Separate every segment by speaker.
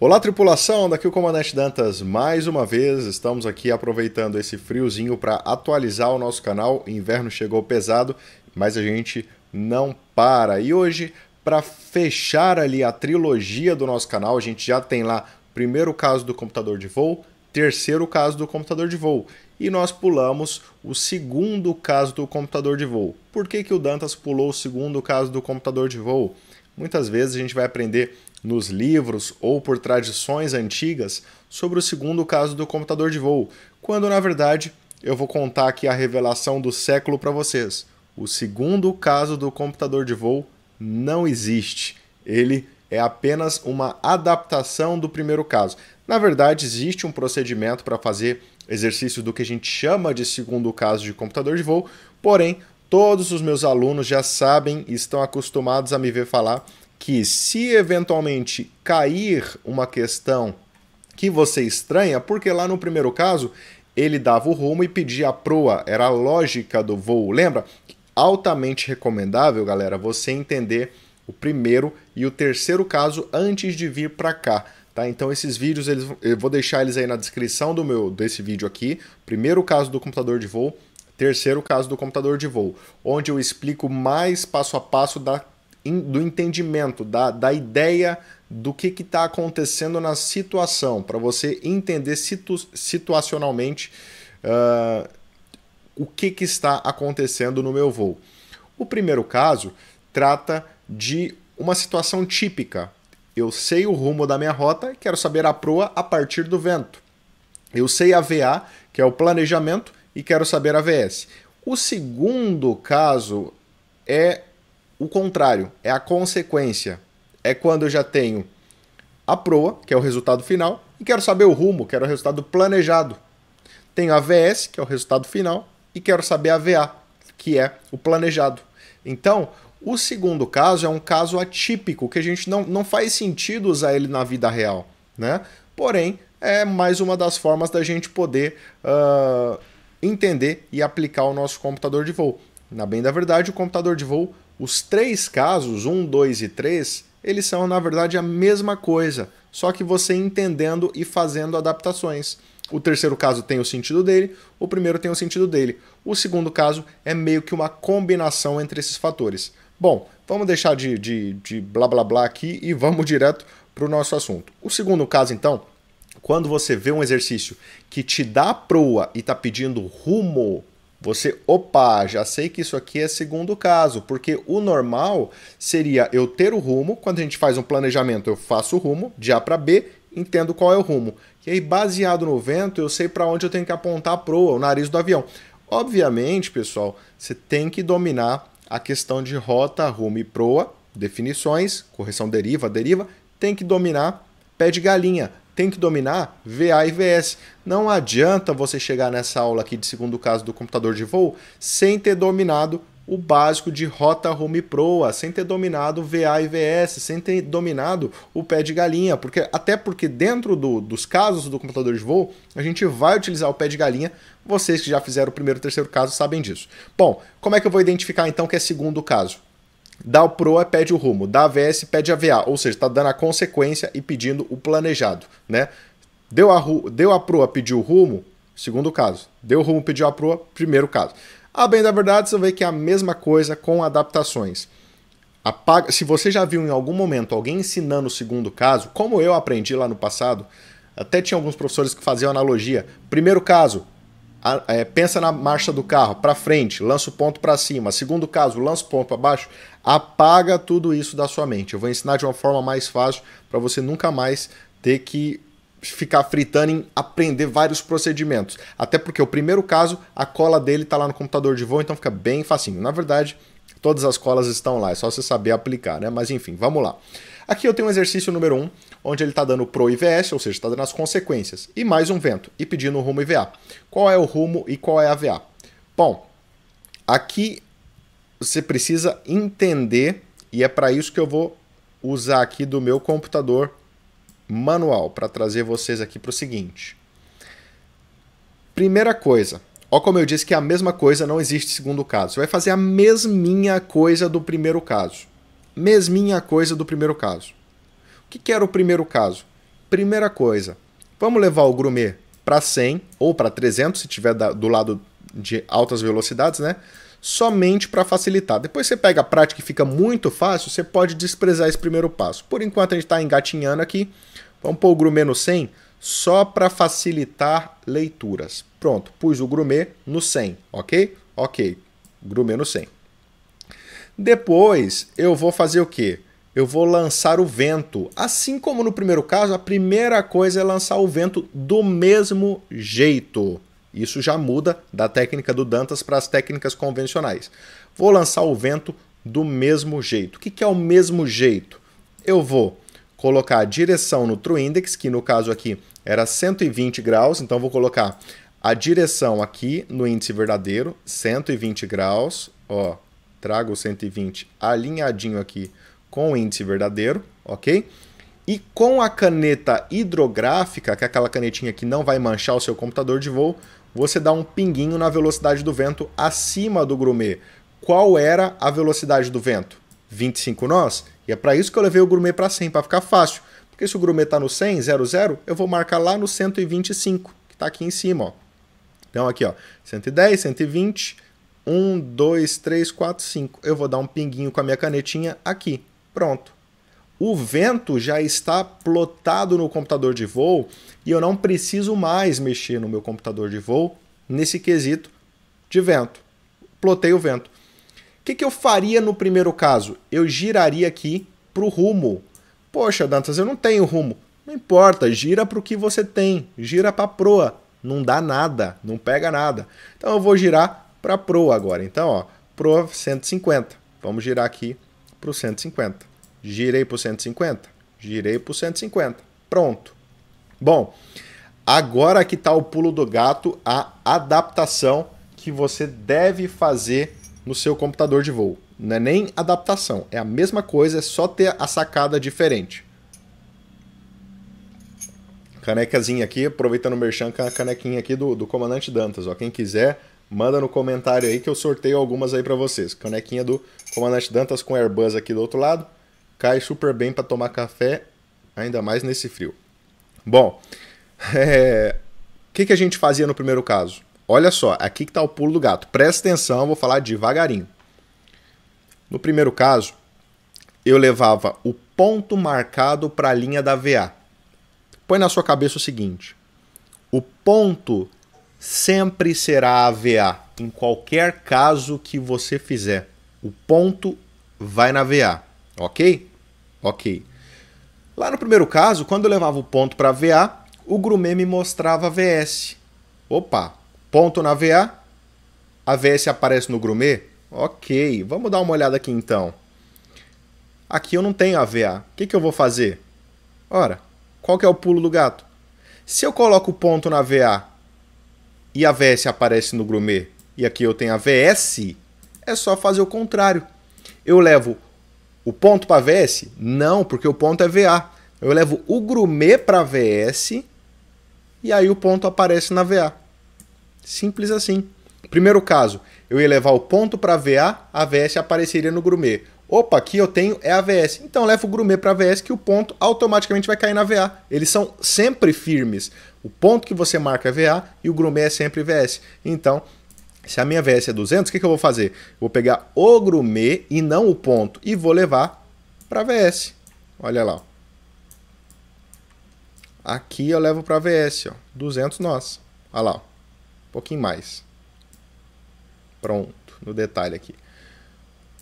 Speaker 1: Olá, tripulação! Daqui o Comandante Dantas mais uma vez. Estamos aqui aproveitando esse friozinho para atualizar o nosso canal. O inverno chegou pesado, mas a gente não para. E hoje, para fechar ali a trilogia do nosso canal, a gente já tem lá primeiro caso do computador de voo, terceiro caso do computador de voo. E nós pulamos o segundo caso do computador de voo. Por que, que o Dantas pulou o segundo caso do computador de voo? Muitas vezes a gente vai aprender nos livros ou por tradições antigas sobre o segundo caso do computador de voo, quando na verdade eu vou contar aqui a revelação do século para vocês. O segundo caso do computador de voo não existe. Ele é apenas uma adaptação do primeiro caso. Na verdade, existe um procedimento para fazer exercício do que a gente chama de segundo caso de computador de voo, porém, todos os meus alunos já sabem e estão acostumados a me ver falar que se eventualmente cair uma questão que você estranha, porque lá no primeiro caso ele dava o rumo e pedia a proa, era a lógica do voo. Lembra? Altamente recomendável, galera, você entender o primeiro e o terceiro caso antes de vir para cá. Tá? Então esses vídeos eles, eu vou deixar eles aí na descrição do meu desse vídeo aqui. Primeiro caso do computador de voo, terceiro caso do computador de voo, onde eu explico mais passo a passo da do entendimento, da, da ideia do que está acontecendo na situação, para você entender situ, situacionalmente uh, o que, que está acontecendo no meu voo. O primeiro caso trata de uma situação típica. Eu sei o rumo da minha rota e quero saber a proa a partir do vento. Eu sei a VA, que é o planejamento, e quero saber a VS. O segundo caso é o contrário, é a consequência. É quando eu já tenho a proa, que é o resultado final, e quero saber o rumo, que o resultado planejado. Tenho a VS, que é o resultado final, e quero saber a VA, que é o planejado. Então, o segundo caso é um caso atípico, que a gente não, não faz sentido usar ele na vida real. Né? Porém, é mais uma das formas da gente poder uh, entender e aplicar o nosso computador de voo. Na bem da verdade, o computador de voo os três casos, 1, 2 e 3, eles são na verdade a mesma coisa, só que você entendendo e fazendo adaptações. O terceiro caso tem o sentido dele, o primeiro tem o sentido dele. O segundo caso é meio que uma combinação entre esses fatores. Bom, vamos deixar de, de, de blá blá blá aqui e vamos direto para o nosso assunto. O segundo caso, então, quando você vê um exercício que te dá proa e está pedindo rumo você, opa, já sei que isso aqui é segundo caso, porque o normal seria eu ter o rumo, quando a gente faz um planejamento, eu faço o rumo de A para B, entendo qual é o rumo. E aí, baseado no vento, eu sei para onde eu tenho que apontar a proa, o nariz do avião. Obviamente, pessoal, você tem que dominar a questão de rota, rumo e proa, definições, correção deriva, deriva, tem que dominar pé de galinha tem que dominar VA e VS. Não adianta você chegar nessa aula aqui de segundo caso do computador de voo sem ter dominado o básico de rota home proa, sem ter dominado VA e VS, sem ter dominado o pé de galinha, porque até porque dentro do, dos casos do computador de voo, a gente vai utilizar o pé de galinha. Vocês que já fizeram o primeiro e terceiro caso sabem disso. Bom, como é que eu vou identificar então que é segundo caso? Dá o PROA, pede o rumo. Dá AVS, pede a VA. Ou seja, está dando a consequência e pedindo o planejado. Né? Deu, a, deu a proa, pediu o rumo, segundo caso. Deu o rumo, pediu a proa, primeiro caso. A bem da verdade, você vê que é a mesma coisa com adaptações. Apaga, se você já viu em algum momento alguém ensinando o segundo caso, como eu aprendi lá no passado, até tinha alguns professores que faziam analogia. Primeiro caso, é, pensa na marcha do carro para frente, lança o ponto para cima. Segundo caso, lança o ponto para baixo. Apaga tudo isso da sua mente. Eu vou ensinar de uma forma mais fácil para você nunca mais ter que ficar fritando em aprender vários procedimentos. Até porque o primeiro caso, a cola dele está lá no computador de voo, então fica bem facinho. Na verdade, todas as colas estão lá, é só você saber aplicar, né? Mas enfim, vamos lá. Aqui eu tenho um exercício número 1, um, onde ele está dando pro IVS, ou seja, está dando as consequências, e mais um vento, e pedindo o rumo IVA. Qual é o rumo e qual é a VA? Bom, aqui você precisa entender, e é para isso que eu vou usar aqui do meu computador manual, para trazer vocês aqui para o seguinte. Primeira coisa, ó como eu disse que a mesma coisa não existe segundo caso. Você vai fazer a mesminha coisa do primeiro caso mesminha coisa do primeiro caso. O que, que era o primeiro caso? Primeira coisa, vamos levar o grumê para 100 ou para 300 se tiver do lado de altas velocidades, né? Somente para facilitar. Depois você pega a prática e fica muito fácil, você pode desprezar esse primeiro passo. Por enquanto a gente está engatinhando aqui. Vamos pôr o grumê no 100 só para facilitar leituras. Pronto, pus o grumê no 100, ok? Ok, grumê no 100. Depois eu vou fazer o quê? Eu vou lançar o vento. Assim como no primeiro caso, a primeira coisa é lançar o vento do mesmo jeito. Isso já muda da técnica do Dantas para as técnicas convencionais. Vou lançar o vento do mesmo jeito. O que é o mesmo jeito? Eu vou colocar a direção no True Index, que no caso aqui era 120 graus, então vou colocar a direção aqui no índice verdadeiro, 120 graus, ó, trago o 120 alinhadinho aqui com o índice verdadeiro, ok? E com a caneta hidrográfica, que é aquela canetinha que não vai manchar o seu computador de voo, você dá um pinguinho na velocidade do vento acima do grumê. Qual era a velocidade do vento? 25 nós? E é para isso que eu levei o grumê para 100, para ficar fácil. Porque se o grumê está no 100, 00, eu vou marcar lá no 125, que está aqui em cima. Ó. Então aqui, ó, 110, 120, 1, 2, 3, 4, 5. Eu vou dar um pinguinho com a minha canetinha aqui. Pronto. O vento já está plotado no computador de voo e eu não preciso mais mexer no meu computador de voo nesse quesito de vento. Plotei o vento. O que, que eu faria no primeiro caso? Eu giraria aqui para o rumo. Poxa, Dantas, eu não tenho rumo. Não importa, gira para o que você tem. Gira para a proa. Não dá nada, não pega nada. Então eu vou girar para a proa agora. Então, ó, proa 150. Vamos girar aqui para o 150. Girei para o 150? Girei para o 150. Pronto. Bom, agora que está o pulo do gato, a adaptação que você deve fazer no seu computador de voo. Não é nem adaptação, é a mesma coisa, é só ter a sacada diferente. Canecazinha aqui, aproveitando o merchan, a canequinha aqui do, do Comandante Dantas. Ó. Quem quiser, manda no comentário aí que eu sorteio algumas aí para vocês. Canequinha do Comandante Dantas com Airbus aqui do outro lado. Cai super bem para tomar café, ainda mais nesse frio. Bom, é... o que, que a gente fazia no primeiro caso? Olha só, aqui que está o pulo do gato. Presta atenção, vou falar devagarinho. No primeiro caso, eu levava o ponto marcado para a linha da VA. Põe na sua cabeça o seguinte: o ponto sempre será a VA, em qualquer caso que você fizer. O ponto vai na VA, ok? Ok. Lá no primeiro caso, quando eu levava o ponto para VA, o Grumê me mostrava VS. Opa, ponto na VA, a VS aparece no Grumê? Ok, vamos dar uma olhada aqui então. Aqui eu não tenho a VA. O que, que eu vou fazer? Ora, qual que é o pulo do gato? Se eu coloco o ponto na VA e a VS aparece no Grumê e aqui eu tenho a VS, é só fazer o contrário. Eu levo o ponto para VS? Não, porque o ponto é VA. Eu levo o Grumê para VS e aí o ponto aparece na VA. Simples assim. Primeiro caso, eu ia levar o ponto para VA, a VS apareceria no Grumê. Opa, aqui eu tenho é a VS. Então levo o Grumê para VS que o ponto automaticamente vai cair na VA. Eles são sempre firmes. O ponto que você marca é VA e o Grumê é sempre VS. Então, se a minha VS é 200, o que, que eu vou fazer? Vou pegar o Grumê e não o ponto e vou levar para VS. Olha lá. Aqui eu levo para VS, ó, 200 nós. Olha lá, um pouquinho mais. Pronto, no detalhe aqui.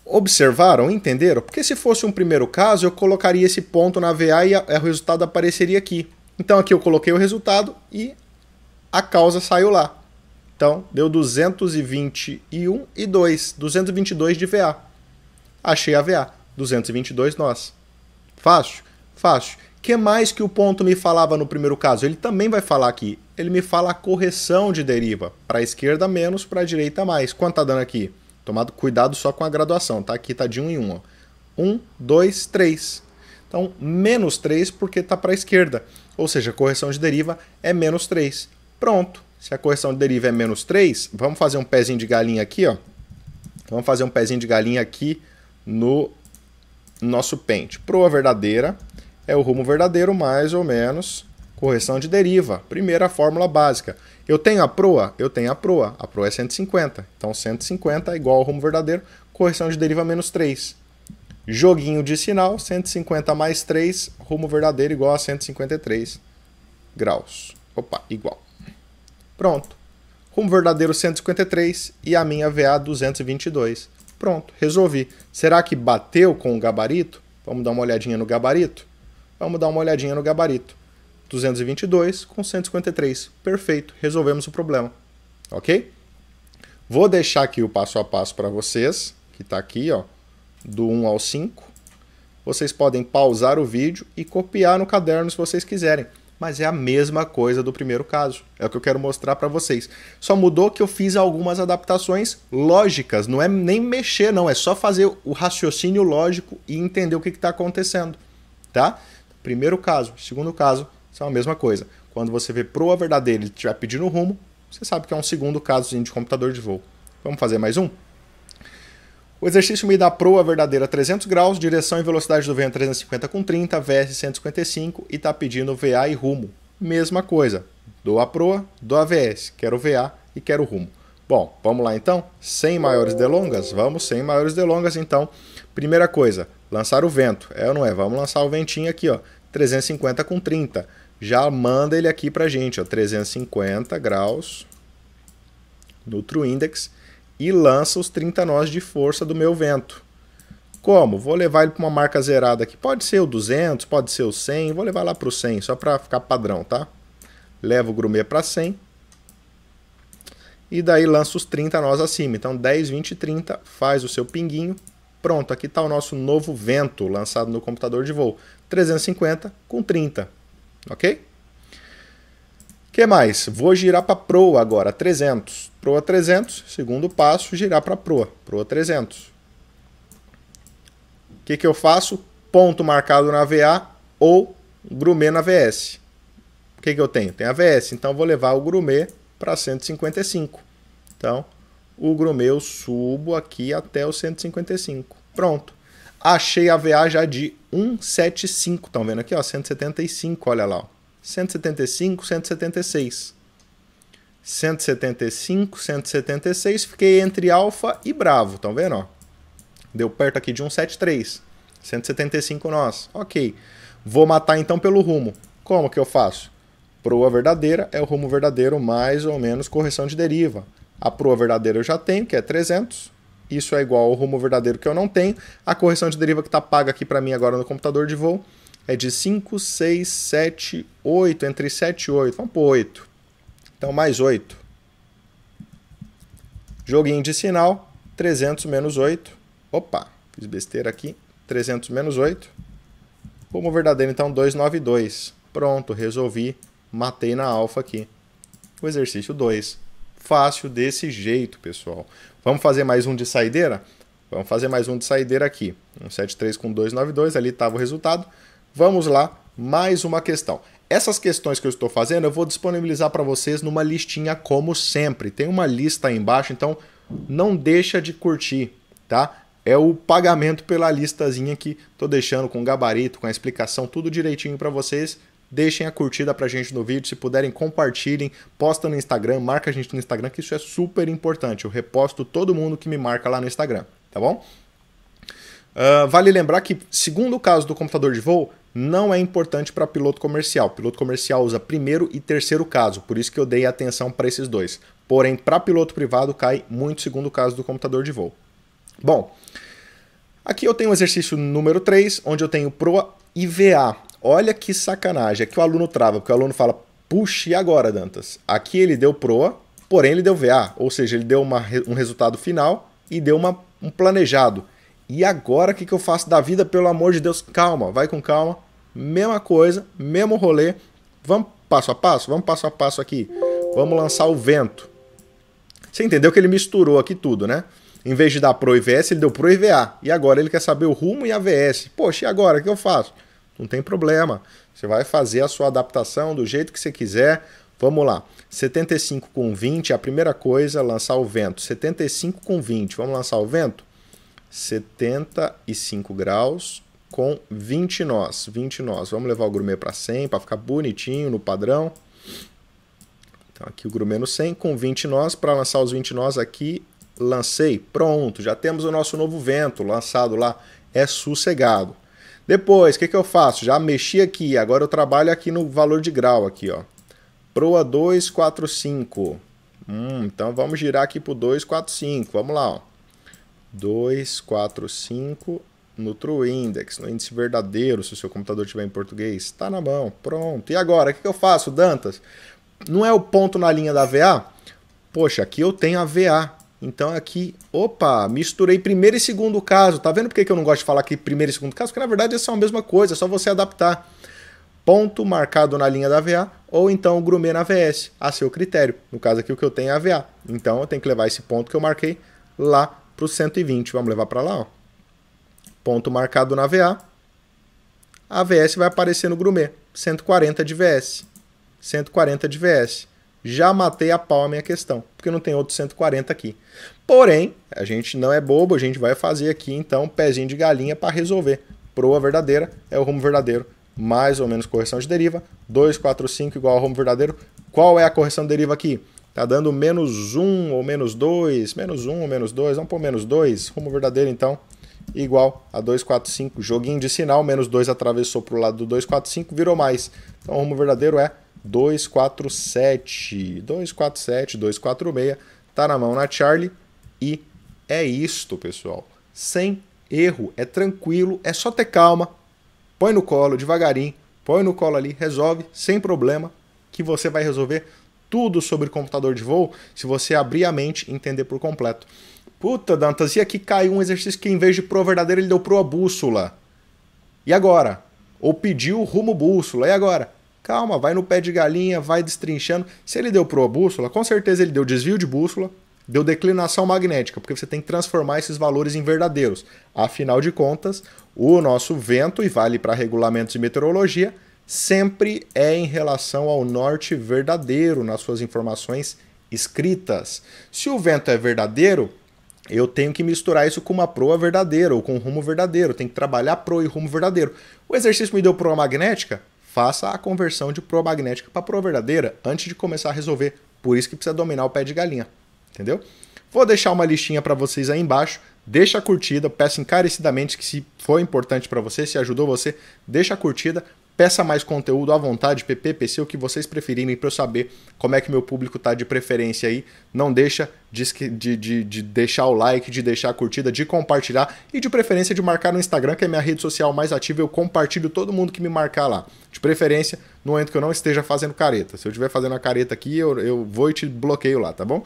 Speaker 1: Observaram? Entenderam? Porque se fosse um primeiro caso, eu colocaria esse ponto na VA e o resultado apareceria aqui. Então aqui eu coloquei o resultado e a causa saiu lá. Então deu 221 e 2, 222 de VA. Achei a VA, 222 nós. Fácil? Fácil. que mais que o ponto me falava no primeiro caso? Ele também vai falar aqui. Ele me fala a correção de deriva. Para a esquerda menos, para a direita mais. Quanto está dando aqui? Tomado cuidado só com a graduação, tá? Aqui tá de 1 em 1. 1, 2, 3. Então, menos 3 porque está para a esquerda. Ou seja, a correção de deriva é menos 3. Pronto. Se a correção de deriva é menos 3, vamos fazer um pezinho de galinha aqui, ó. Vamos fazer um pezinho de galinha aqui no nosso pente. Proa verdadeira, é o rumo verdadeiro mais ou menos correção de deriva. Primeira fórmula básica. Eu tenho a proa? Eu tenho a proa. A proa é 150. Então 150 é igual ao rumo verdadeiro, correção de deriva menos 3. Joguinho de sinal, 150 mais 3, rumo verdadeiro igual a 153 graus. Opa, igual. Pronto. Rumo verdadeiro 153 e a minha VA 222. Pronto, resolvi. Será que bateu com o gabarito? Vamos dar uma olhadinha no gabarito? Vamos dar uma olhadinha no gabarito. 222 com 153. Perfeito, resolvemos o problema. Ok? Vou deixar aqui o passo a passo para vocês, que está aqui, ó, do 1 ao 5. Vocês podem pausar o vídeo e copiar no caderno se vocês quiserem. Mas é a mesma coisa do primeiro caso. É o que eu quero mostrar para vocês. Só mudou que eu fiz algumas adaptações lógicas. Não é nem mexer, não. É só fazer o raciocínio lógico e entender o que está acontecendo. Tá? Primeiro caso. Segundo caso, são a mesma coisa. Quando você vê proa verdadeira e estiver pedindo rumo, você sabe que é um segundo caso de computador de voo. Vamos fazer mais um? O exercício me dá proa verdadeira 300 graus, direção e velocidade do vento 350 com 30, VS 155 e está pedindo VA e rumo. Mesma coisa. Dou a proa, dou a VS, quero VA e quero rumo. Bom, vamos lá então? Sem maiores delongas? Vamos sem maiores delongas então. Primeira coisa, lançar o vento. É ou não é? Vamos lançar o ventinho aqui, ó. 350 com 30 já manda ele aqui para gente, ó, 350 graus no True Index e lança os 30 nós de força do meu vento. Como? Vou levar ele para uma marca zerada aqui. Pode ser o 200, pode ser o 100, vou levar lá para o 100, só para ficar padrão, tá? Levo o grumê para 100 e daí lança os 30 nós acima. Então 10, 20 30, faz o seu pinguinho. Pronto, aqui está o nosso novo vento lançado no computador de voo. 350 com 30 ok? que mais? Vou girar para Proa agora, 300. Proa 300, segundo passo, girar para Proa, Proa 300. O que, que eu faço? Ponto marcado na VA ou grumê na VS. O que, que eu tenho? Tem a VS, então vou levar o grumê para 155. Então, o grumê eu subo aqui até o 155. Pronto. Achei a VA já de 175. Estão vendo aqui, ó, 175, olha lá. Ó. 175, 176. 175, 176, fiquei entre alfa e bravo, estão vendo? Ó? Deu perto aqui de 173. 175 nós. Ok. Vou matar então pelo rumo. Como que eu faço? Proa verdadeira é o rumo verdadeiro mais ou menos correção de deriva. A proa verdadeira eu já tenho, que é 300 isso é igual ao rumo verdadeiro que eu não tenho. A correção de deriva que está paga aqui para mim agora no computador de voo é de 5, 6, 7, 8, entre 7 e 8. Vamos por 8. Então, mais 8. Joguinho de sinal, 300 menos 8. Opa, fiz besteira aqui. 300 menos 8. Rumo verdadeiro, então, 292. Pronto, resolvi. Matei na alfa aqui. O exercício 2. Fácil desse jeito, pessoal. Vamos fazer mais um de saideira? Vamos fazer mais um de saideira aqui. 173 com 292, ali estava o resultado. Vamos lá, mais uma questão. Essas questões que eu estou fazendo eu vou disponibilizar para vocês numa listinha como sempre. Tem uma lista aí embaixo, então não deixa de curtir, tá? É o pagamento pela listazinha que estou deixando com gabarito, com a explicação, tudo direitinho para vocês. Deixem a curtida pra gente no vídeo, se puderem compartilhem, posta no Instagram, marca a gente no Instagram, que isso é super importante. Eu reposto todo mundo que me marca lá no Instagram, tá bom? Uh, vale lembrar que, segundo o caso do computador de voo, não é importante para piloto comercial. Piloto comercial usa primeiro e terceiro caso, por isso que eu dei atenção para esses dois. Porém, para piloto privado cai muito segundo o caso do computador de voo. Bom, aqui eu tenho o exercício número 3, onde eu tenho PROA e VA. Olha que sacanagem. Aqui o aluno trava, porque o aluno fala, puxa, e agora, Dantas? Aqui ele deu proa, porém ele deu VA, ou seja, ele deu uma, um resultado final e deu uma, um planejado. E agora o que, que eu faço da vida, pelo amor de Deus? Calma, vai com calma. Mesma coisa, mesmo rolê. Vamos passo a passo? Vamos passo a passo aqui. Vamos lançar o vento. Você entendeu que ele misturou aqui tudo, né? Em vez de dar Pro e VS, ele deu Pro e VA. E agora ele quer saber o rumo e a VS. Poxa, e agora? O que eu faço? Não tem problema. Você vai fazer a sua adaptação do jeito que você quiser. Vamos lá. 75 com 20, a primeira coisa, lançar o vento. 75 com 20, vamos lançar o vento? 75 graus com 20 nós. 20 nós. Vamos levar o grumê para 100 para ficar bonitinho no padrão. Então aqui o grumê no 100 com 20 nós. Para lançar os 20 nós aqui, lancei. Pronto, já temos o nosso novo vento lançado lá. É sossegado. Depois, o que, que eu faço? Já mexi aqui, agora eu trabalho aqui no valor de grau aqui, ó. Proa 245. Hum, então vamos girar aqui para o 245. Vamos lá, ó. 245 no True Index, no índice verdadeiro, se o seu computador tiver em português. Está na mão, pronto. E agora, o que, que eu faço, Dantas? Não é o ponto na linha da VA? Poxa, aqui eu tenho a VA. Então aqui, opa, misturei primeiro e segundo caso. Tá vendo por que eu não gosto de falar aqui primeiro e segundo caso? Porque na verdade é só a mesma coisa, é só você adaptar. Ponto marcado na linha da VA ou então grumê na VS, a seu critério. No caso aqui o que eu tenho é a VA. Então eu tenho que levar esse ponto que eu marquei lá para o 120. Vamos levar para lá, ó. Ponto marcado na VA. A VS vai aparecer no grumê. 140 de VS. 140 de VS. Já matei a pau a minha questão, porque não tem outro 140 aqui. Porém, a gente não é bobo, a gente vai fazer aqui então um pezinho de galinha para resolver. Proa verdadeira é o rumo verdadeiro, mais ou menos correção de deriva. 245 igual ao rumo verdadeiro. Qual é a correção de deriva aqui? Tá dando menos 1 ou menos 2, menos 1 ou menos 2, vamos pôr menos 2, rumo verdadeiro então, igual a 245. Joguinho de sinal, menos 2 atravessou para o lado do 245, virou mais. Então o rumo verdadeiro é 247. 247, 246, tá na mão na Charlie e é isto, pessoal. Sem erro, é tranquilo, é só ter calma. Põe no colo devagarinho, põe no colo ali, resolve sem problema que você vai resolver tudo sobre computador de voo se você abrir a mente e entender por completo. Puta, Dantas, e aqui caiu um exercício que em vez de pro verdadeiro ele deu pro a bússola. E agora? Ou pediu rumo bússola. E agora? Calma, vai no pé de galinha, vai destrinchando. Se ele deu pro bússola, com certeza ele deu desvio de bússola, deu declinação magnética, porque você tem que transformar esses valores em verdadeiros. Afinal de contas, o nosso vento, e vale para regulamentos de meteorologia, sempre é em relação ao norte verdadeiro nas suas informações escritas. Se o vento é verdadeiro, eu tenho que misturar isso com uma proa verdadeira ou com um rumo verdadeiro. Tem que trabalhar proa e rumo verdadeiro. O exercício me deu proa magnética? Faça a conversão de proa magnética para verdadeira antes de começar a resolver. Por isso que precisa dominar o pé de galinha. Entendeu? Vou deixar uma listinha para vocês aí embaixo. Deixa a curtida, peço encarecidamente que se for importante para você, se ajudou você, deixa a curtida, Peça mais conteúdo à vontade, PP, PC, o que vocês preferirem para eu saber como é que meu público tá de preferência aí. Não deixa de, de, de, de, deixar o like, de deixar a curtida, de compartilhar e de preferência de marcar no Instagram, que é minha rede social mais ativa. Eu compartilho todo mundo que me marcar lá. De preferência, no momento que eu não esteja fazendo careta. Se eu estiver fazendo a careta aqui, eu, eu vou e te bloqueio lá, tá bom?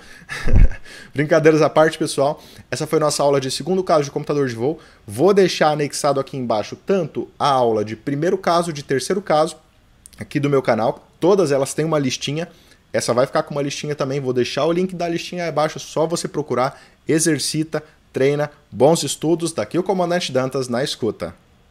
Speaker 1: Brincadeiras à parte, pessoal. Essa foi nossa aula de segundo caso de computador de voo. Vou deixar anexado aqui embaixo tanto a aula de primeiro caso, de terceiro caso, aqui do meu canal. Todas elas têm uma listinha. Essa vai ficar com uma listinha também. Vou deixar o link da listinha aí abaixo. Só você procurar, exercita, treina. Bons estudos. Daqui o Comandante Dantas na escuta.